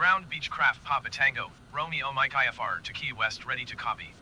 Ground Beechcraft Papa Tango, Romeo Mike IFR to Key West ready to copy.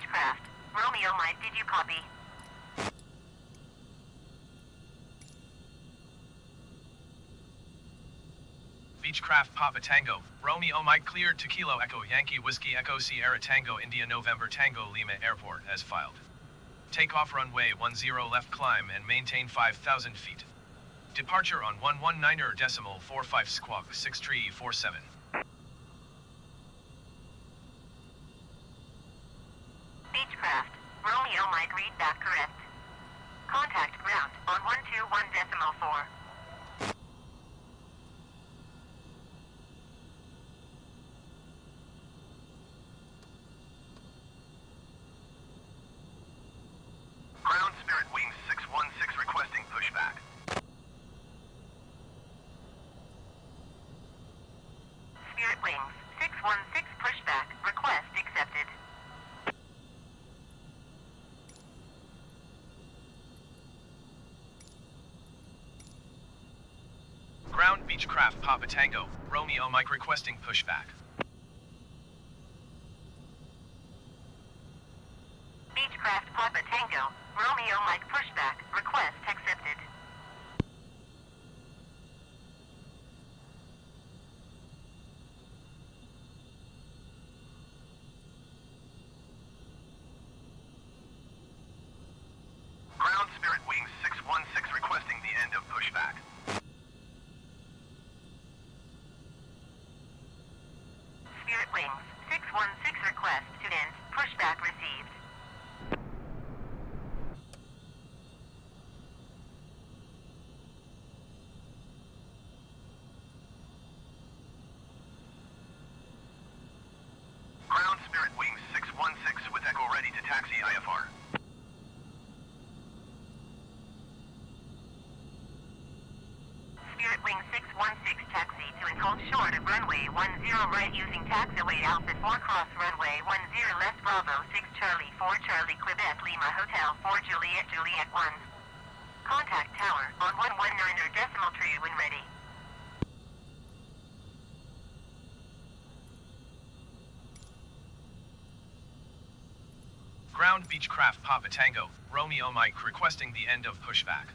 Beechcraft, Romeo Mike, did you copy? Beechcraft Papa Tango, Romeo Mike cleared Kilo Echo Yankee Whiskey Echo Sierra Tango India November Tango Lima Airport as filed. Takeoff runway 10 left climb and maintain 5,000 feet. Departure on 119er decimal 45 squawk 6347. Beechcraft, Romeo Mike, read back correct. Contact ground on 121 decimal 4. Ground Spirit Wings 616 requesting pushback. Spirit Wings, 616 pushback, request accepted. Beechcraft Papa Tango, Romeo Mike requesting pushback. Beechcraft Papa Tango, Romeo Mike pushback, request accepted. Ground Spirit Wings 616 requesting the end of pushback. Spirit Wings, 616 request to end, pushback received. Ground Spirit Wings 616 with Echo ready to taxi IFR. Wing 616 taxi to and hold short of runway 10 right using taxiway Alpha 4 cross runway 10 left Bravo 6 Charlie 4 Charlie Quebec Lima Hotel 4 Juliet Juliet 1. Contact tower on 119er decimal tree when ready. Ground Beechcraft Papa Tango, Romeo Mike requesting the end of pushback.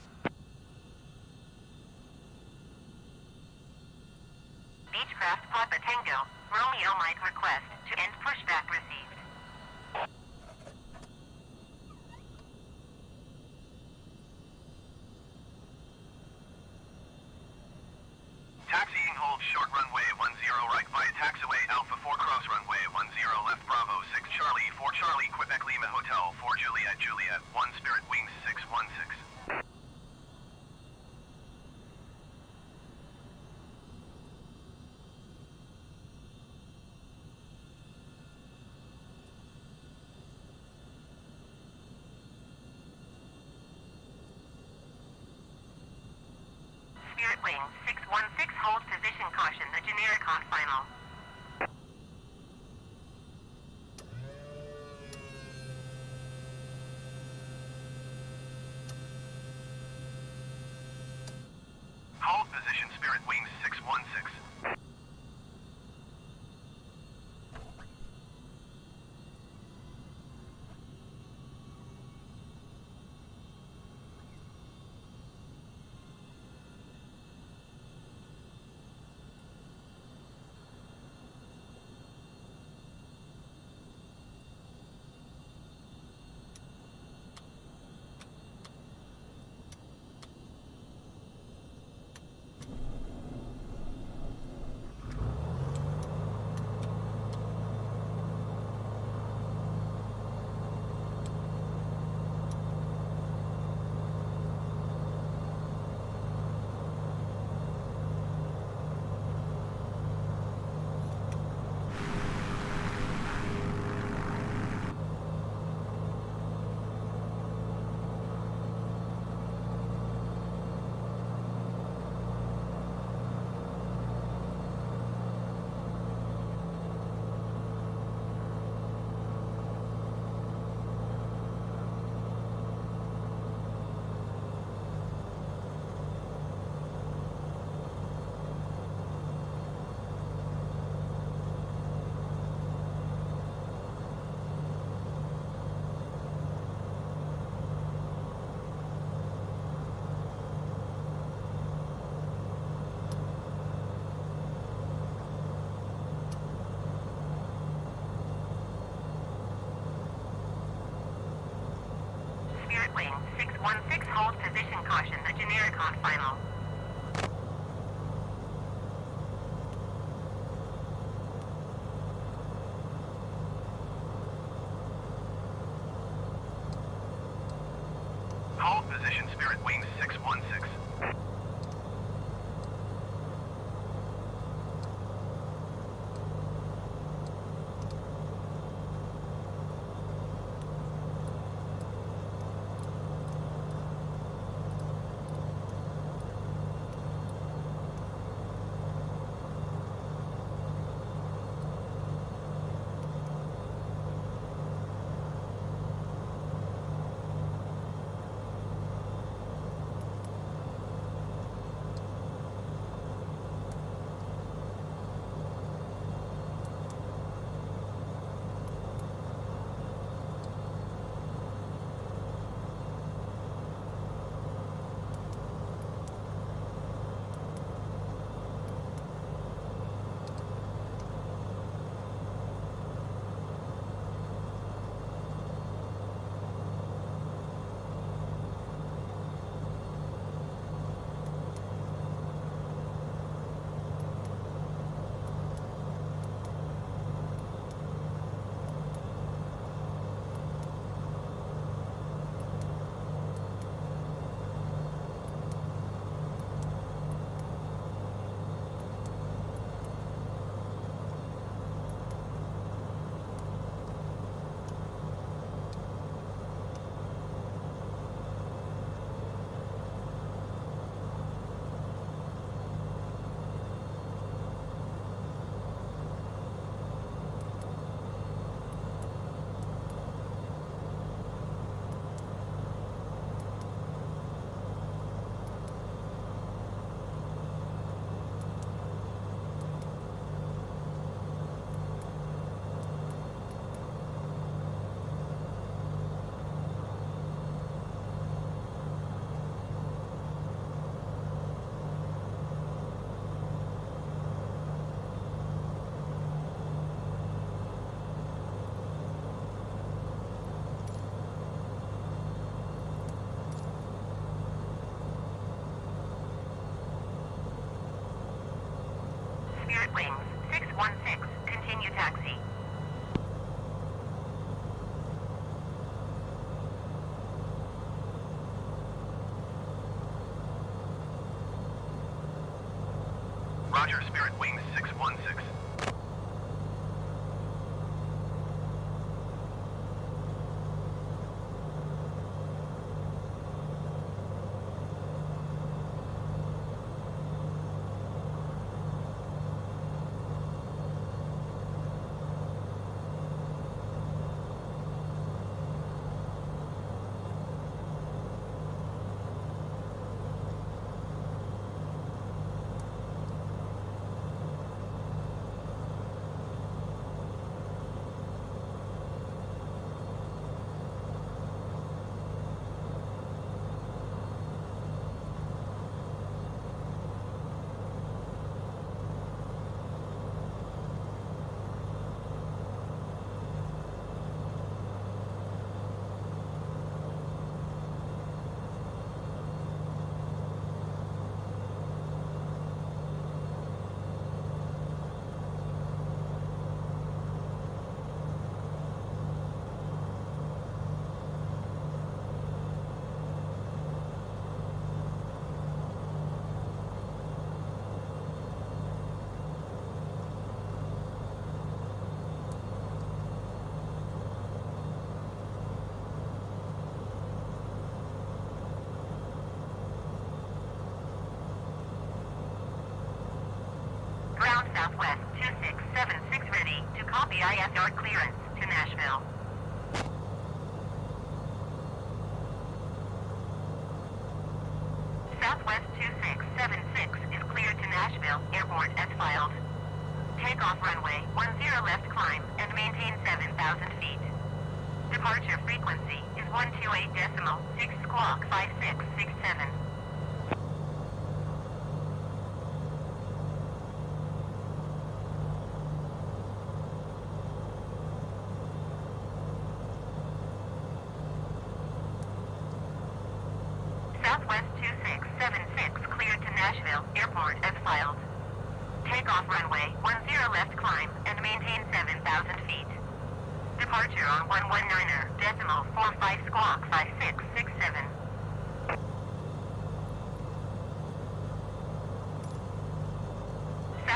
Spirit Wing.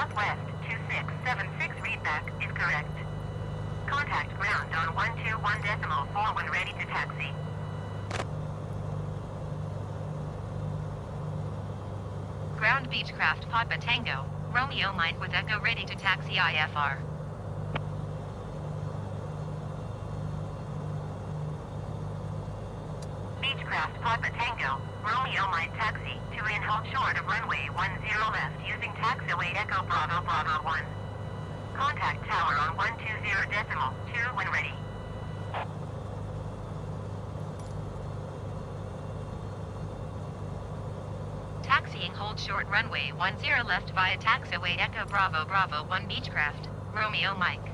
Northwest 2676 readback is correct. Contact ground on 121 decimal 4 when ready to taxi. Ground Beechcraft Papa Tango, Romeo Mike with Echo ready to taxi IFR. 10 left via taxiway Echo Bravo Bravo 1 Beechcraft, Romeo Mike.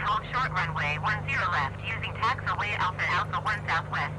Hold short runway 10 left using taxiway Alpha Alpha 1 Southwest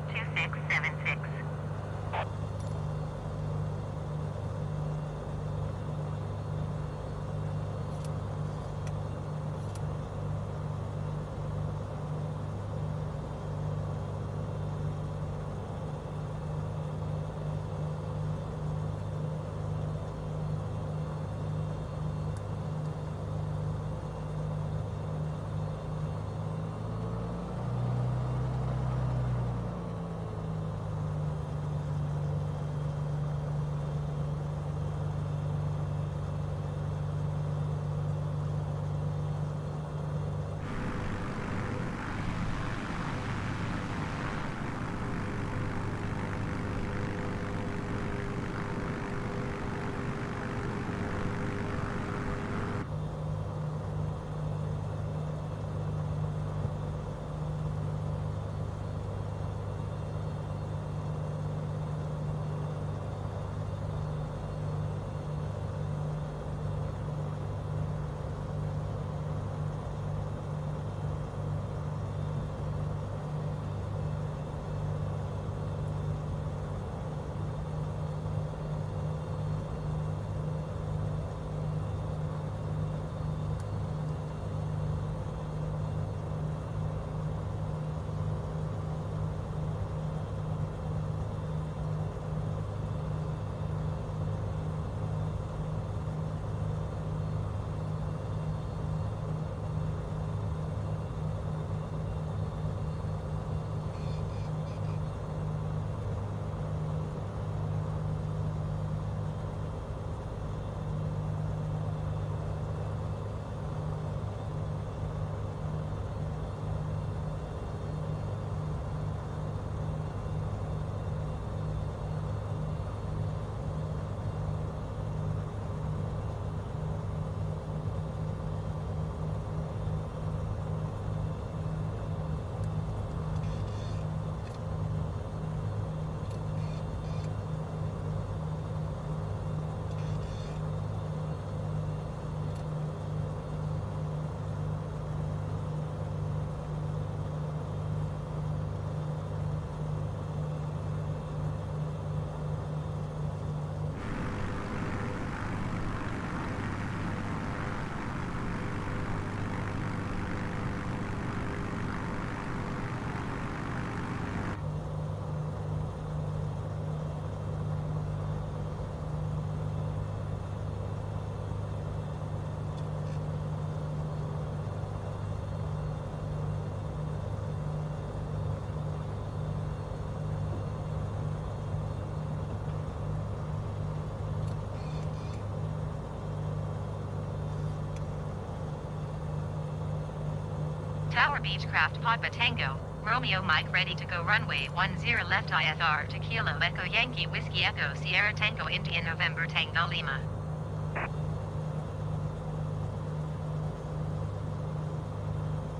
2676. Tower Beechcraft Papa Tango, Romeo Mike ready to go runway 10 left IFR Tequila Echo Yankee Whiskey Echo Sierra Tango India November Tango Lima.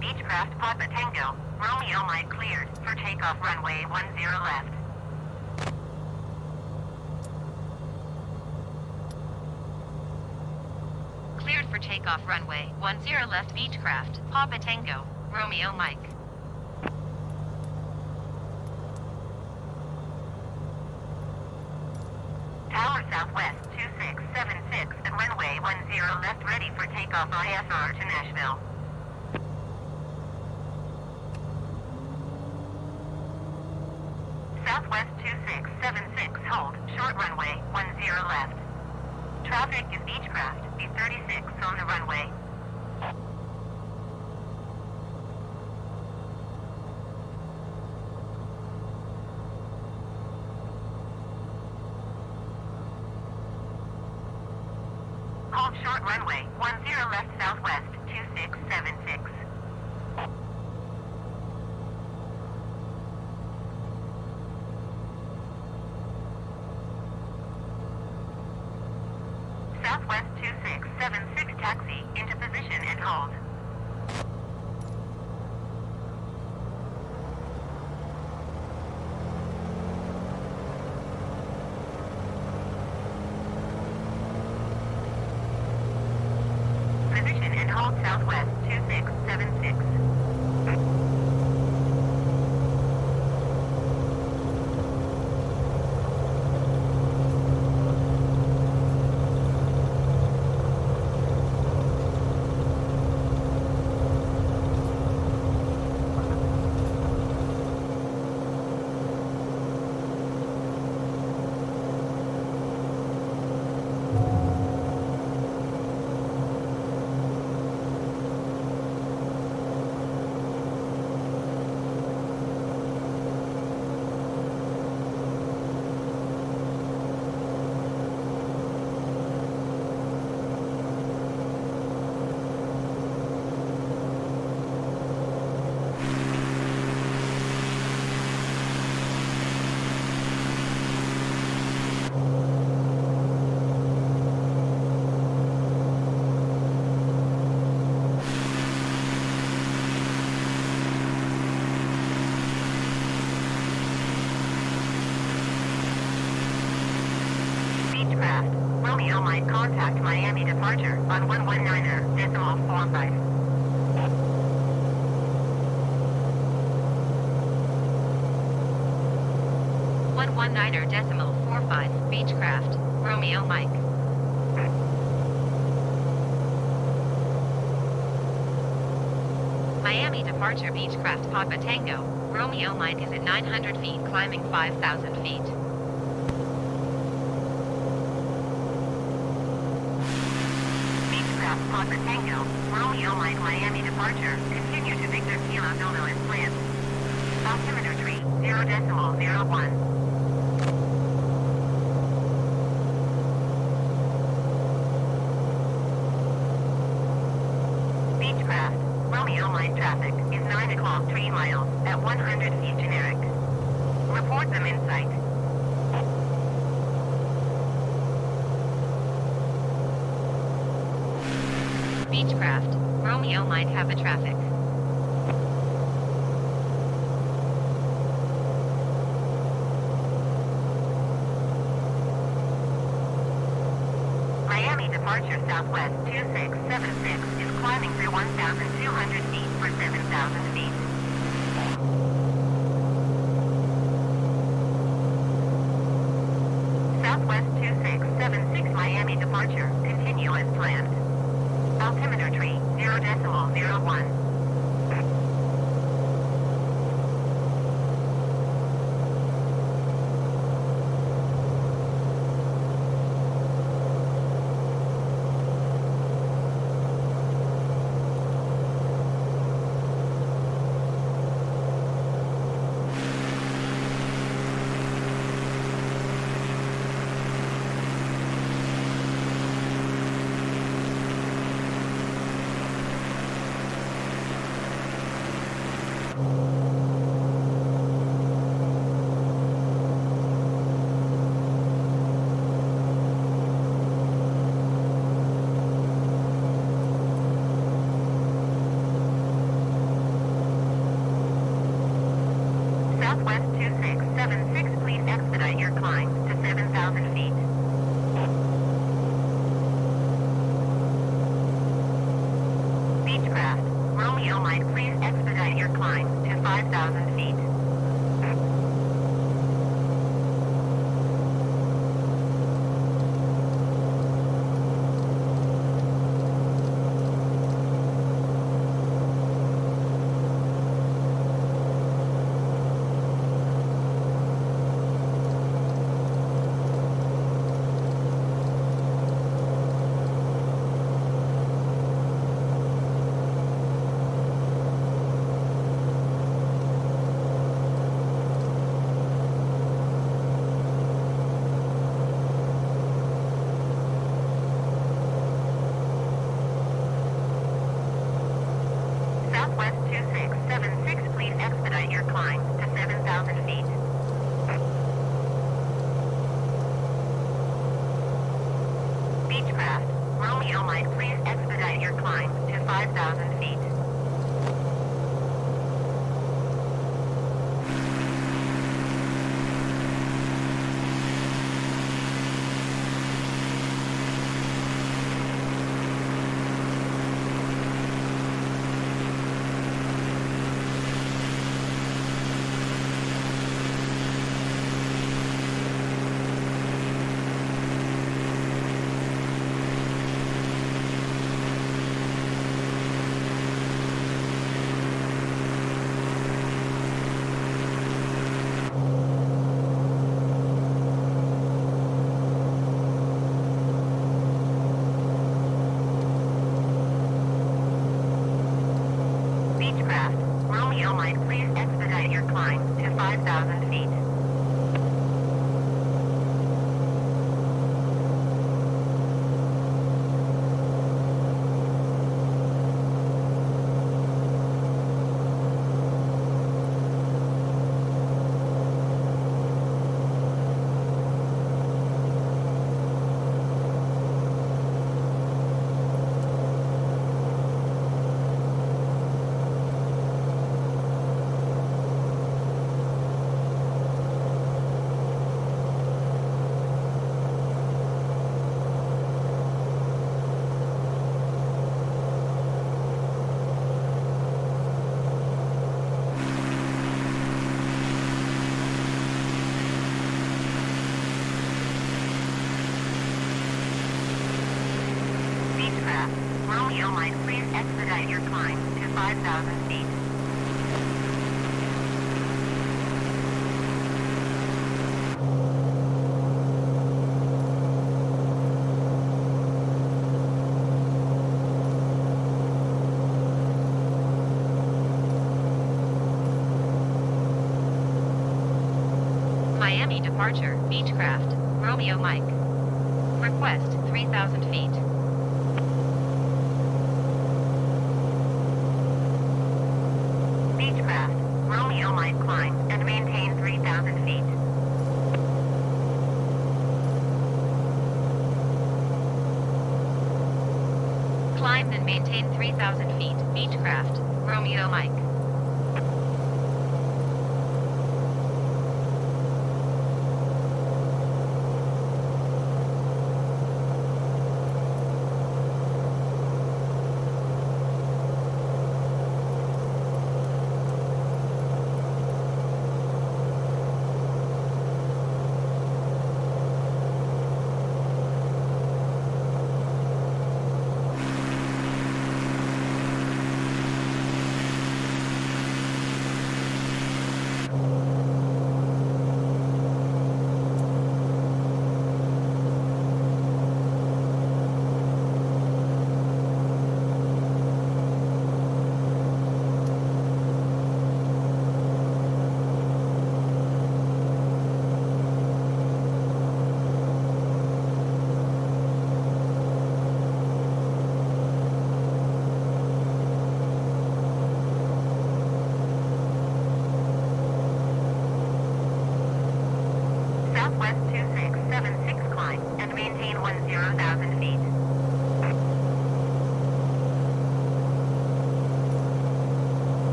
Beechcraft Papa Tango, Romeo Mike cleared for takeoff runway 10 left. Cleared for takeoff runway 10 left Beechcraft, Papa Tango, Romeo Mike. Departure on 119er, decimal 45. One one niner decimal four five Beechcraft, Romeo Mike. Miami departure Beechcraft Papa Tango, Romeo Mike is at 900 feet climbing 5,000 feet. Beechcraft Papa Tango, Romeo Mike Miami departure, continue to Victor Kilo Nono and Slim. Altimeter tree, 0 decimal 01. Beechcraft, Romeo Mike traffic is 9 o'clock 3 miles at 100 feet generic. Report them in sight. Beechcraft, Romeo might have a traffic. Miami departure southwest 2676 is climbing through 1,200 Archer, Beechcraft, Romeo Mike. Request 3,000 feet. Climb and maintain 3,000 feet, Beechcraft.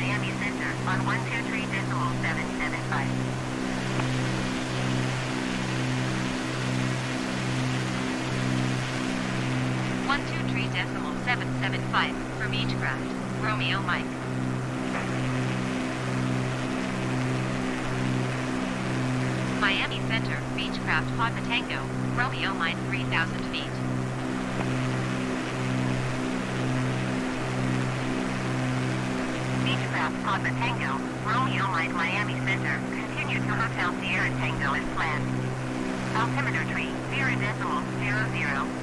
Miami Center on 123 decimal 775. One two three decimal seven seven five for Beechcraft. Romeo Mike. Miami Center, Beechcraft Papa Tango, Romeo Mike 3000 feet. Papa Tango, Romeo Mike Miami Center, continue to Hotel Sierra Tango as planned. Altimeter tree, 0 decimal 00. Romeo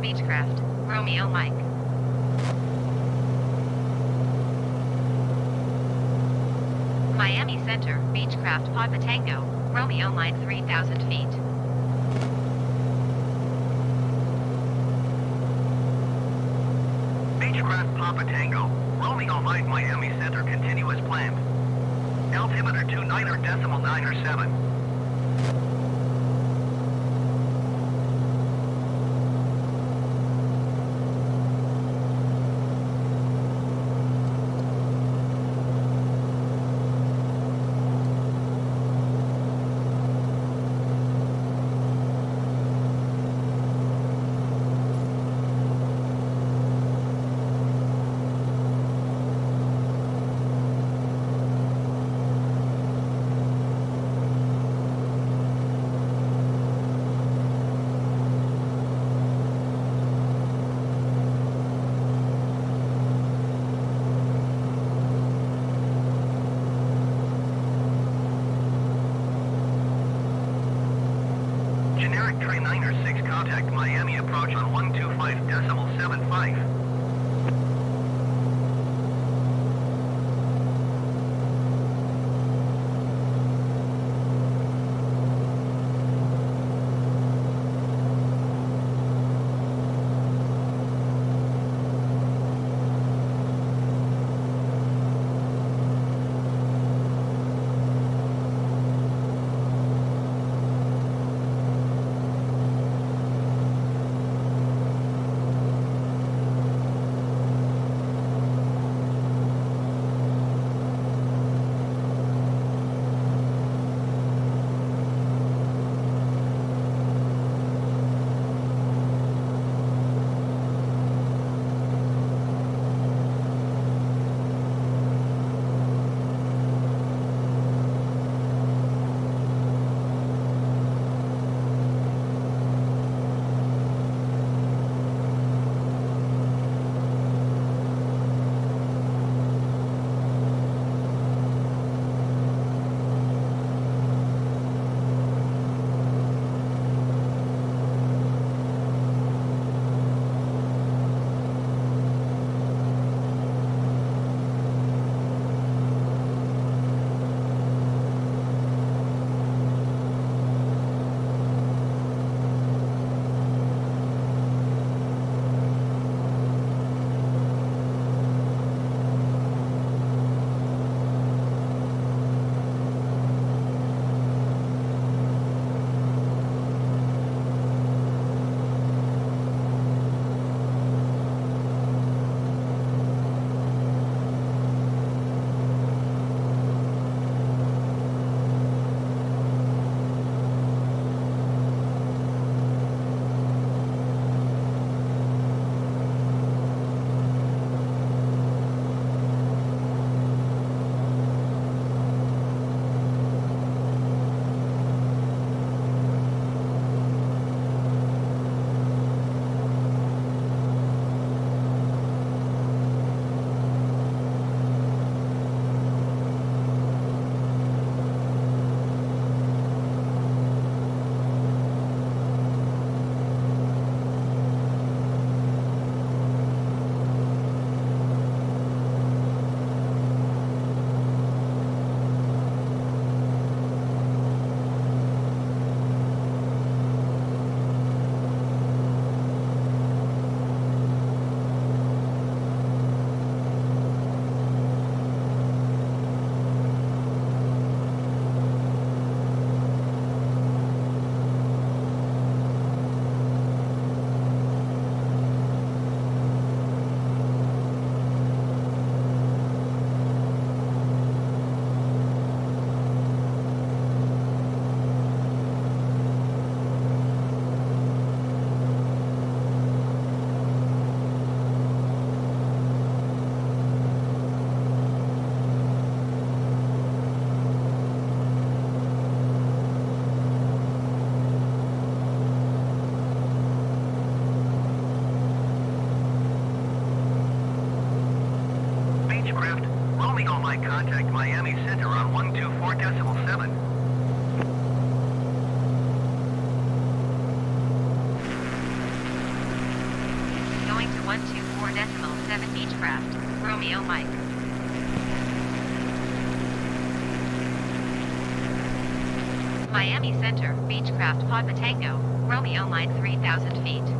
Beechcraft. Romeo Mike. Miami Center, Beechcraft Papa Tango. Romeo Mike 3000 feet. Beechcraft Papa Tango, Romeo Mike Miami Center continuous planned. Altimeter 29 or decimal 9 or 7. Miami Center, Beechcraft Papa Tango, Romeo Mike 3000 feet.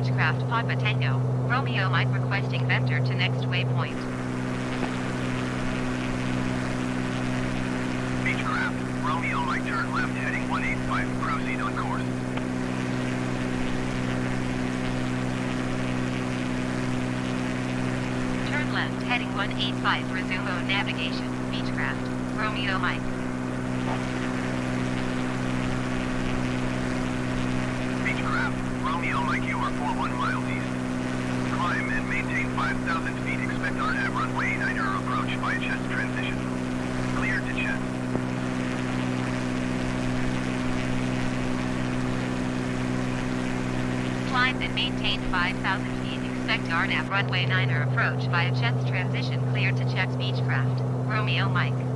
Beechcraft Papa Tango, Romeo Mike requesting vector to next waypoint. Beechcraft, Romeo Mike turn left heading 185, proceed on course. Turn left heading 185, resume navigation, Beechcraft, Romeo Mike. and maintain 5,000 feet. Expect RNAV runway 9 approach via Chet's transition clear to Chet's Beechcraft. Romeo Mike.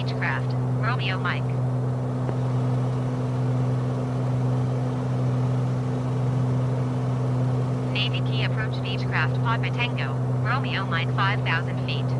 Beechcraft, Romeo Mike. Navy Key approach Beechcraft Papa Tango, Romeo Mike 5,000 feet.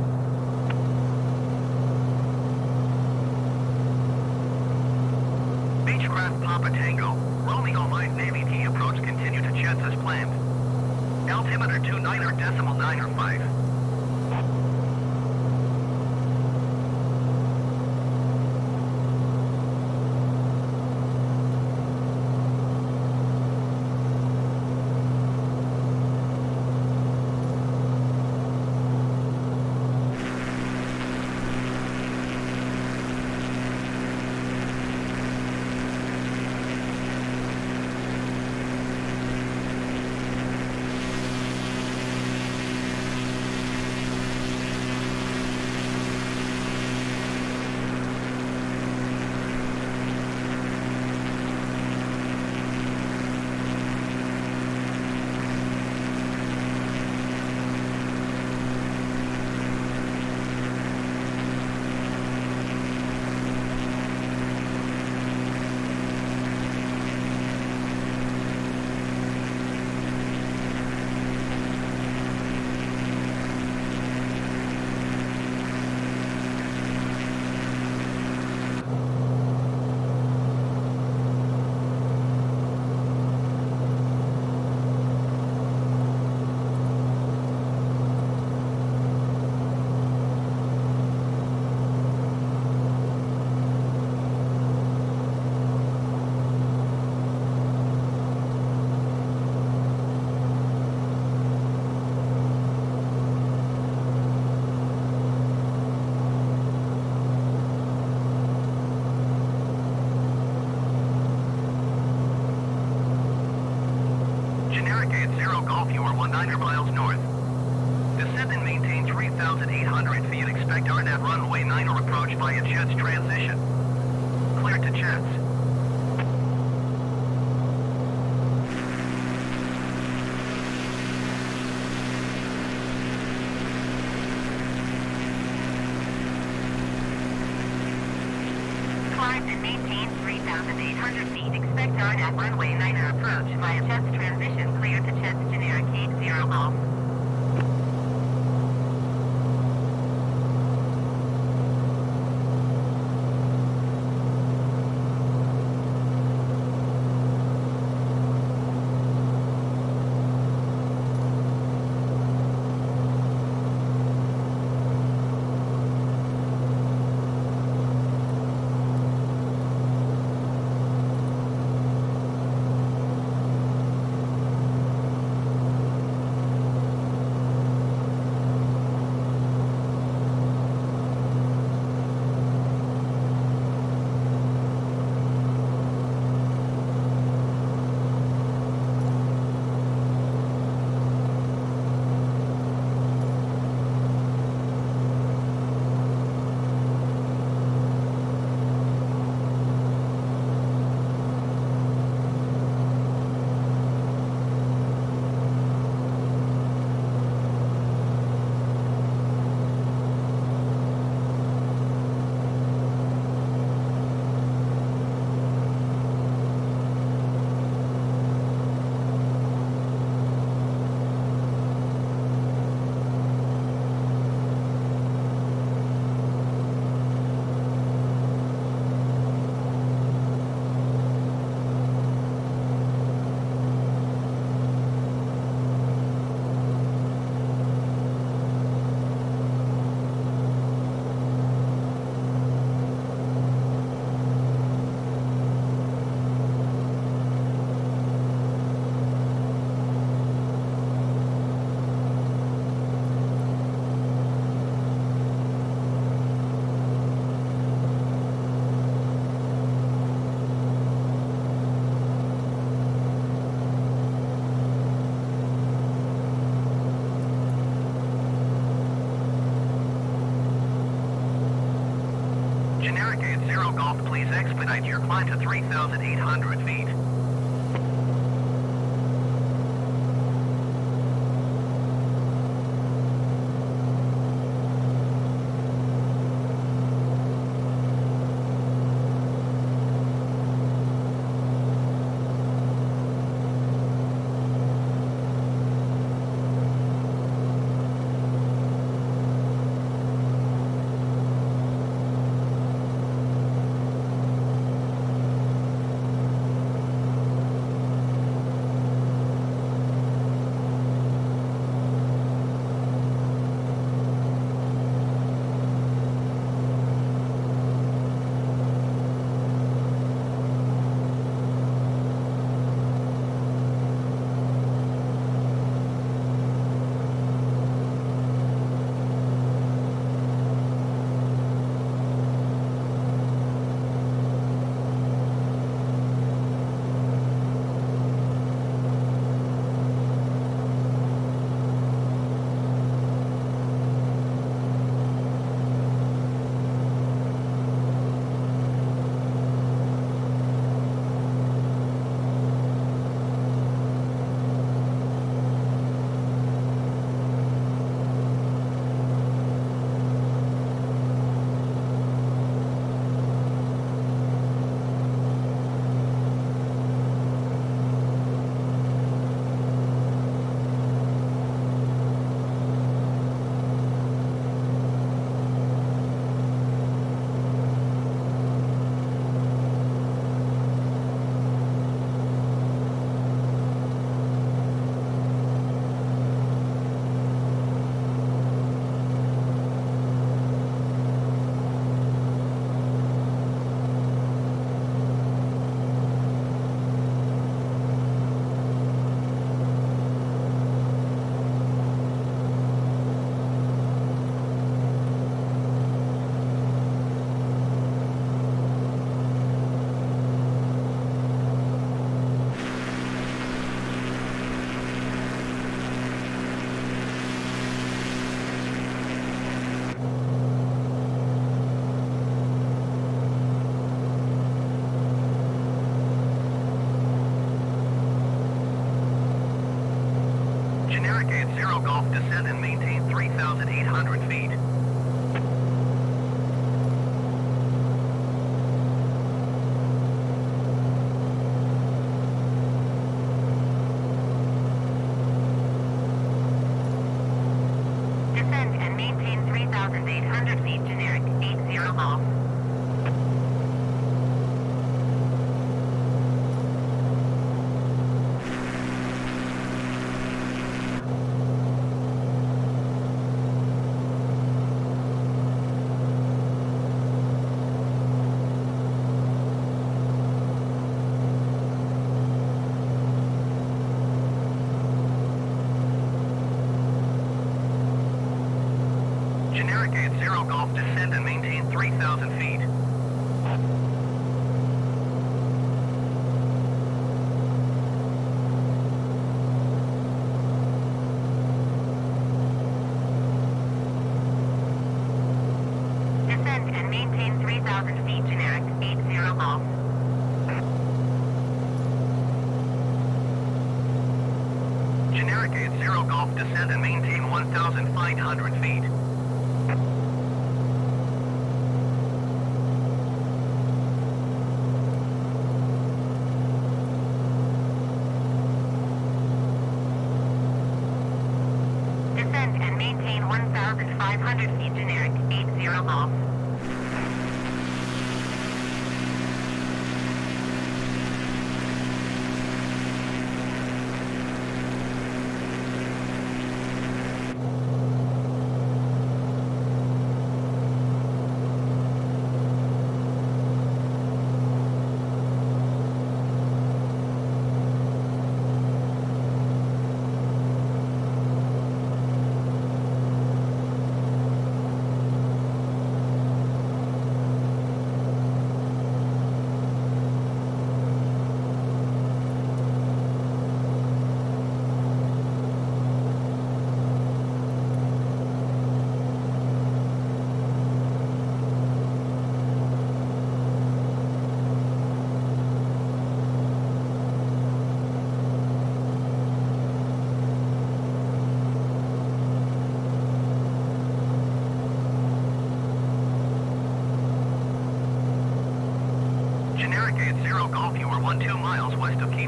climb to 3,800.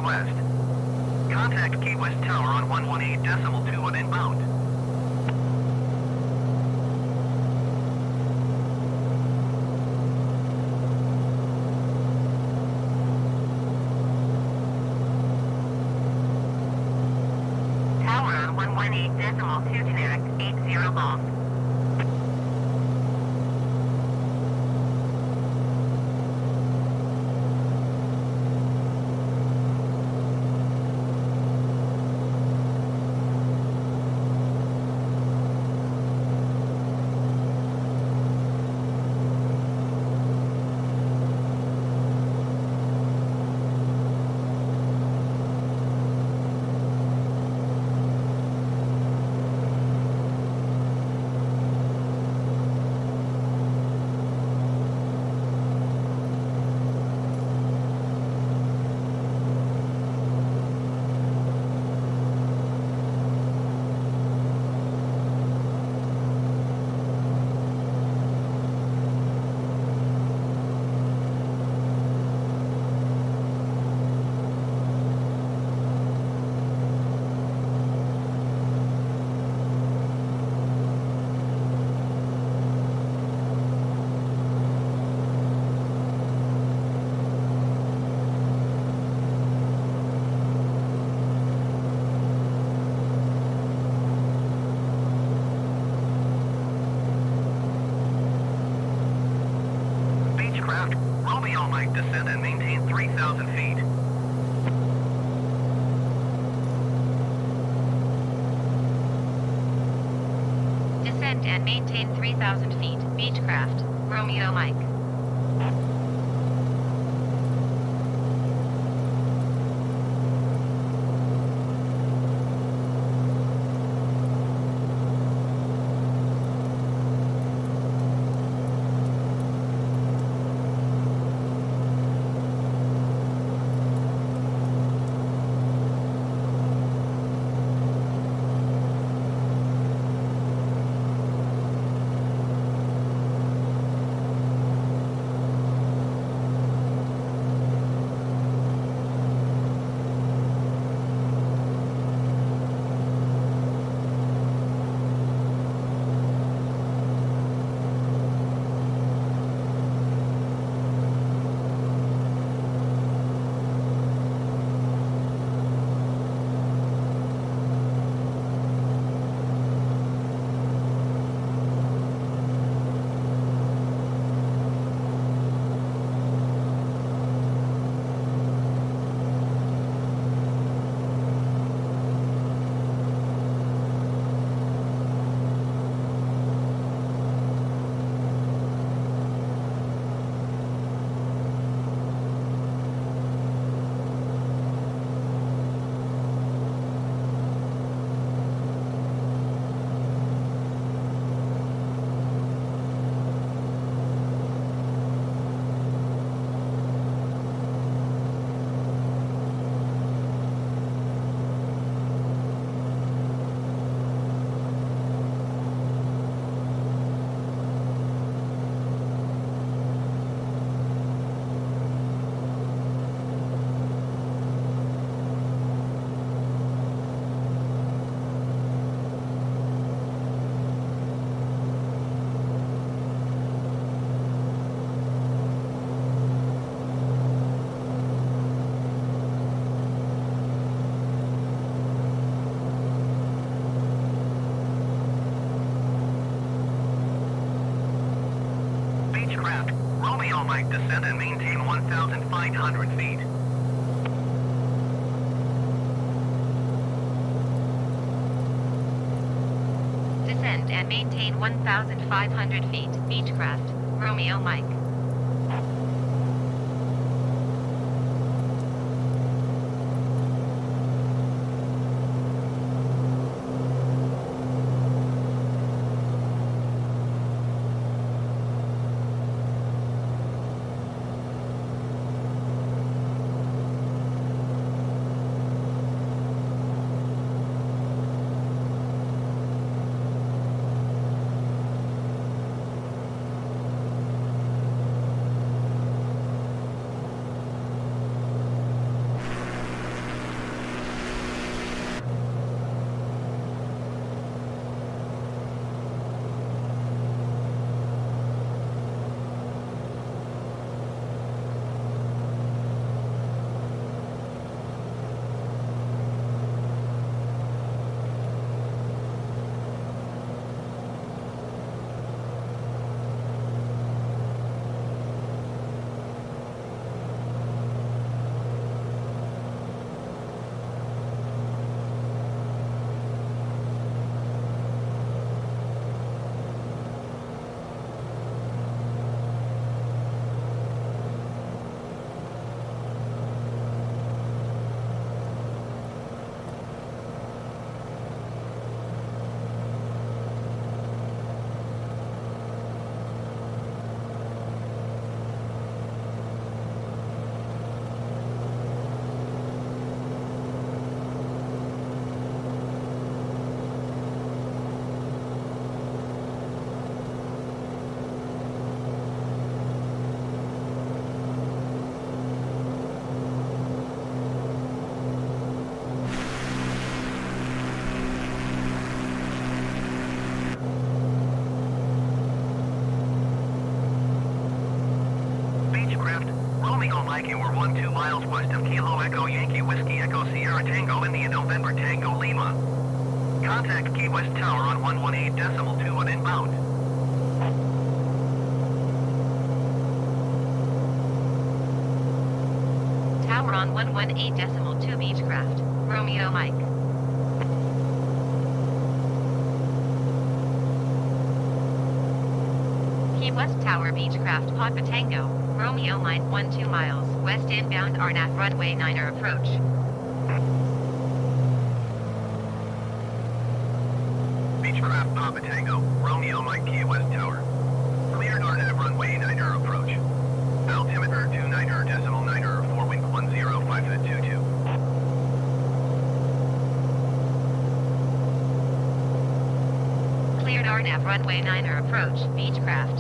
west. Beechcraft. Romeo Mike descend and maintain 3,000 feet. Descend and maintain 3,000 feet. Beechcraft. Romeo Mike. 1,500 feet. Beechcraft, Romeo Mike. Of Kilo Echo Yankee Whiskey Echo Sierra Tango India November Tango Lima. Contact Key West Tower on 118 decimal 2 on inbound. Tower on 118 decimal 2 Beechcraft, Romeo Mike. Key West Tower Beechcraft Papa Tango, Romeo Mike 1 2 miles, west inbound RNAV runway 9er approach. Beechcraft Papa Tango, Romeo Mike Key West Tower. Cleared RNAV runway 9er approach. Altimeter 2 9er decimal 9er 4 wind 105 at 22. Cleared RNAV runway 9er approach, Beechcraft,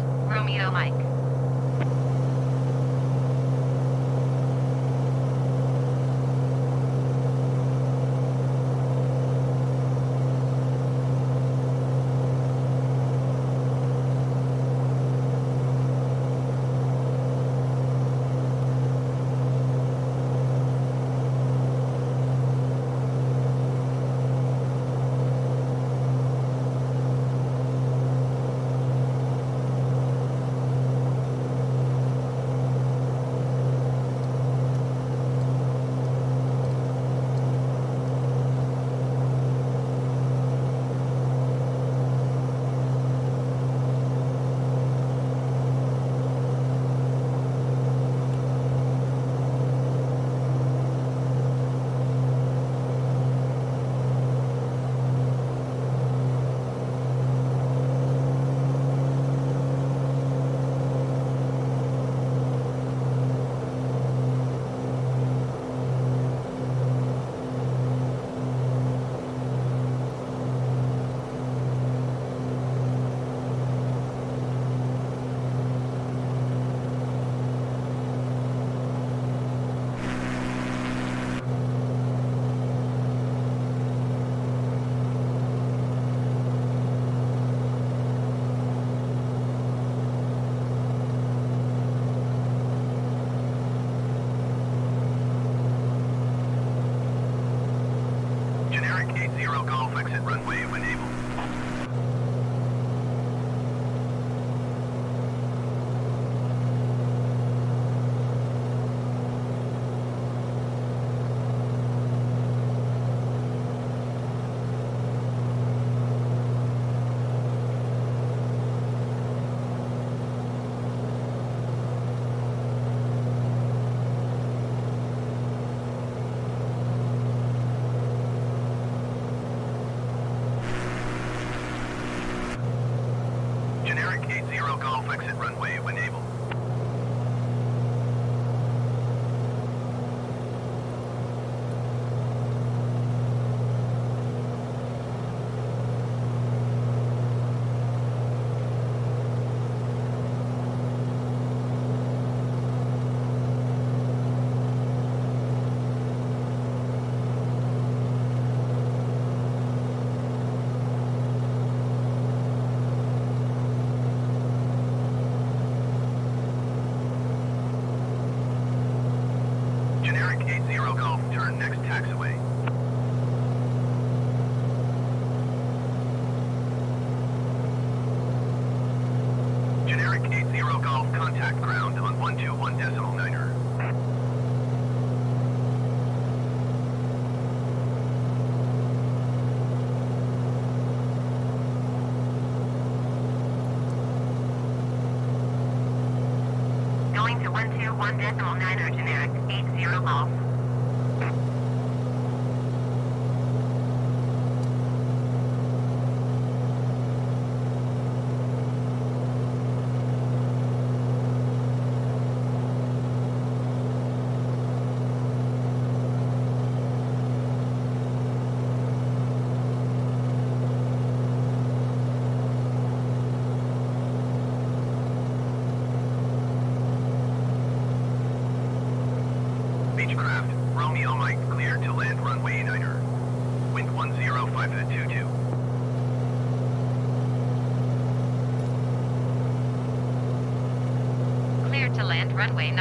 你好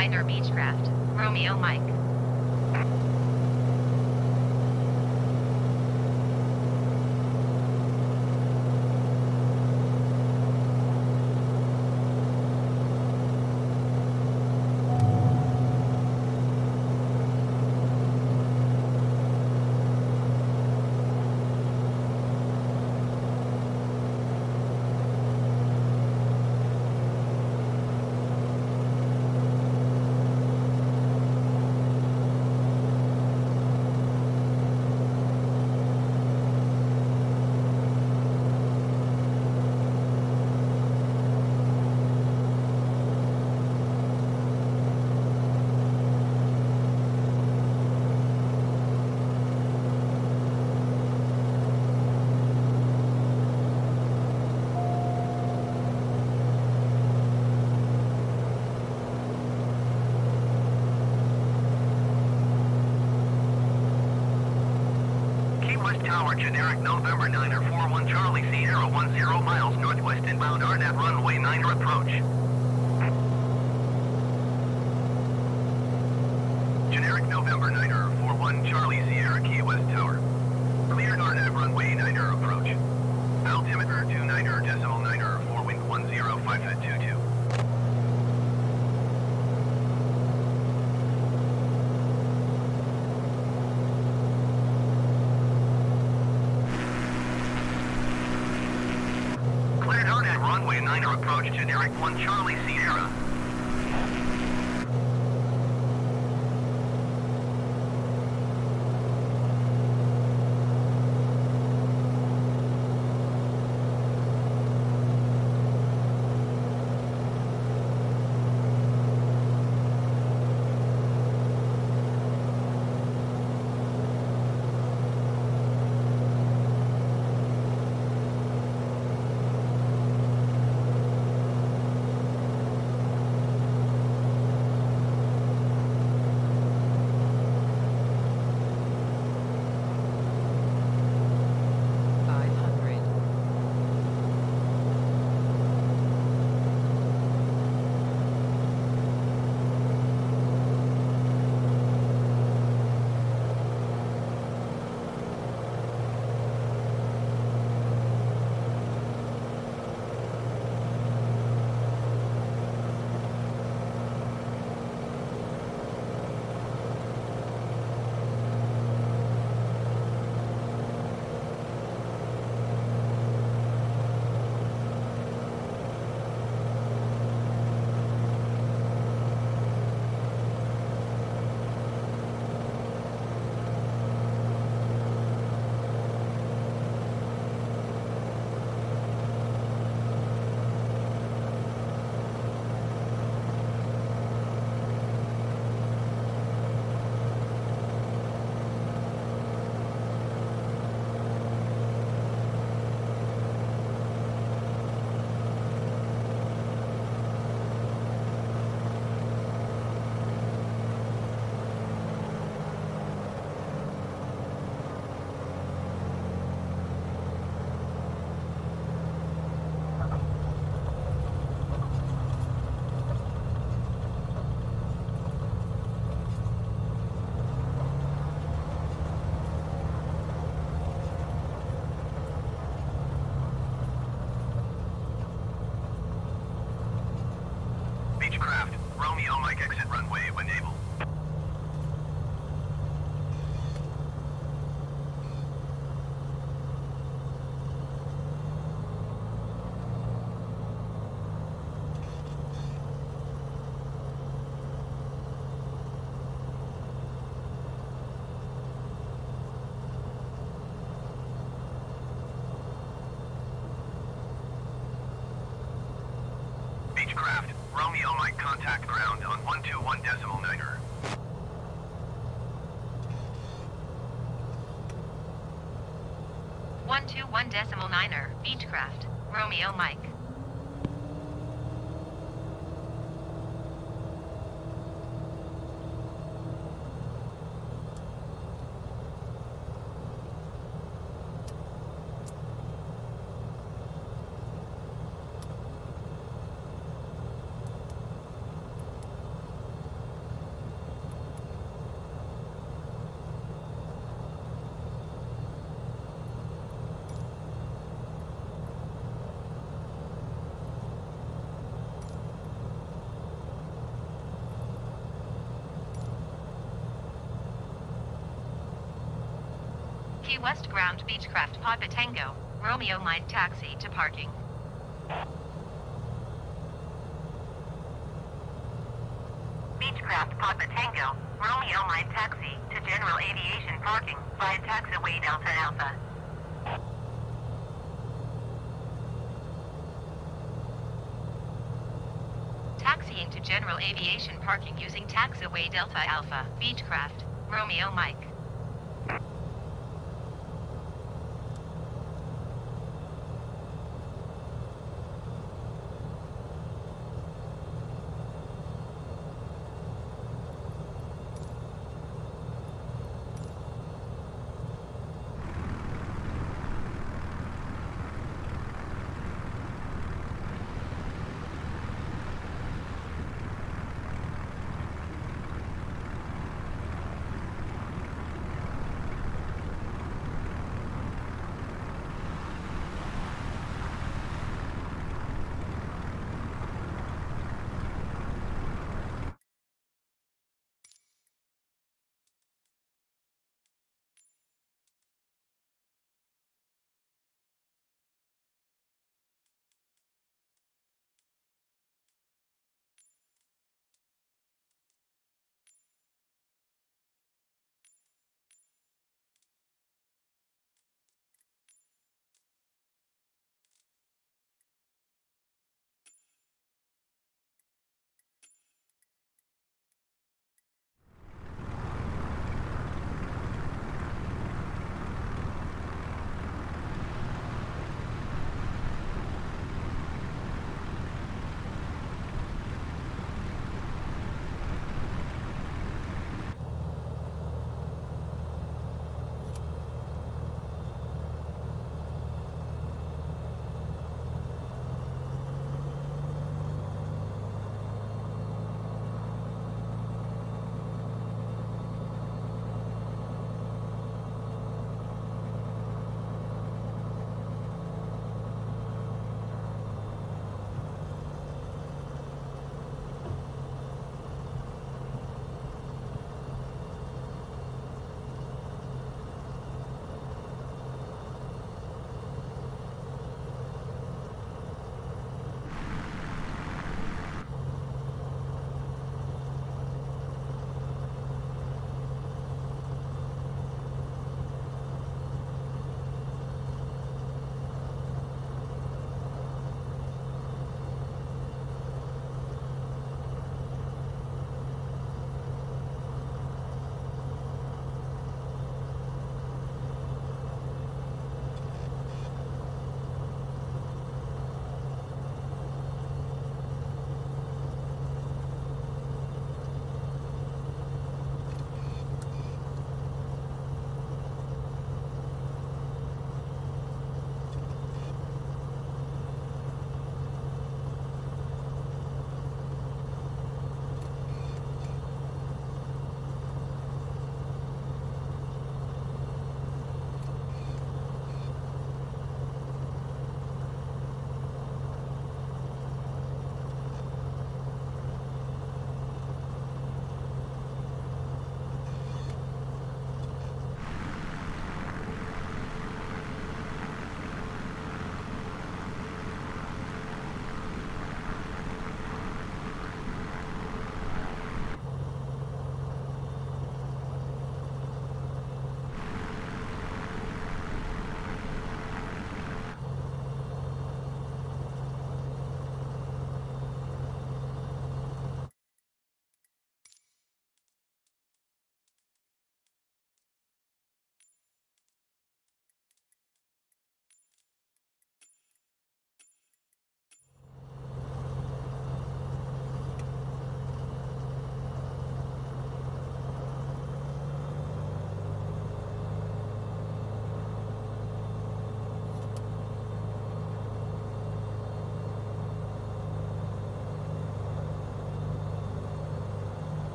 Niner Beechcraft, Romeo Mike. 4, generic November 9 Four One Charlie C Zero One Zero miles northwest inbound RNAV runway 9 generic 1 Charlie Beechcraft, Romeo Mike. West ground Beechcraft Papa Tango, Romeo Mike taxi to parking. Beechcraft Papa Tango, Romeo Mike taxi to General Aviation Parking via taxiway Delta Alpha. Taxiing to general aviation parking using taxiway Delta Alpha, Beechcraft, Romeo Mike.